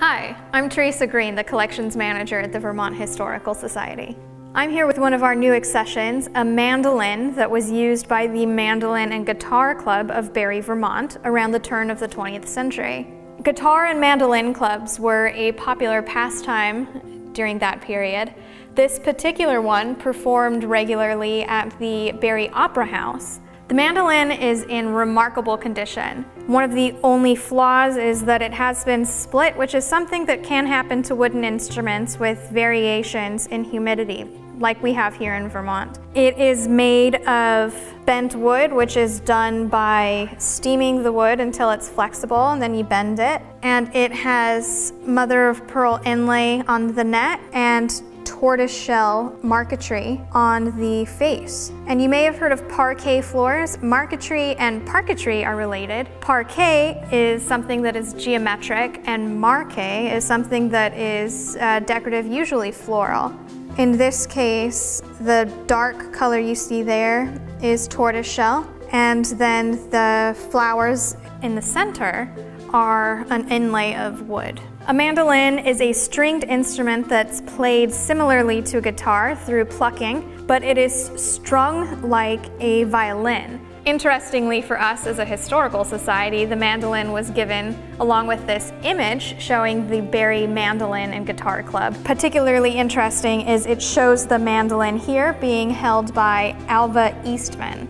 Hi, I'm Teresa Green, the Collections Manager at the Vermont Historical Society. I'm here with one of our new accessions, a mandolin that was used by the Mandolin and Guitar Club of Barre, Vermont around the turn of the 20th century. Guitar and mandolin clubs were a popular pastime during that period. This particular one performed regularly at the Barre Opera House. The mandolin is in remarkable condition. One of the only flaws is that it has been split, which is something that can happen to wooden instruments with variations in humidity, like we have here in Vermont. It is made of bent wood, which is done by steaming the wood until it's flexible, and then you bend it. And it has mother of pearl inlay on the neck and tortoiseshell marquetry on the face. And you may have heard of parquet floors. Marquetry and parquetry are related. Parquet is something that is geometric and marque is something that is uh, decorative, usually floral. In this case, the dark color you see there is tortoiseshell and then the flowers in the center are an inlay of wood. A mandolin is a stringed instrument that's played similarly to a guitar through plucking, but it is strung like a violin. Interestingly for us as a historical society, the mandolin was given along with this image showing the Barre Mandolin and Guitar Club. Particularly interesting is it shows the mandolin here being held by Alva Eastman.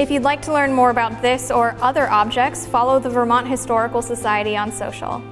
If you'd like to learn more about this or other objects, follow the Vermont Historical Society on social.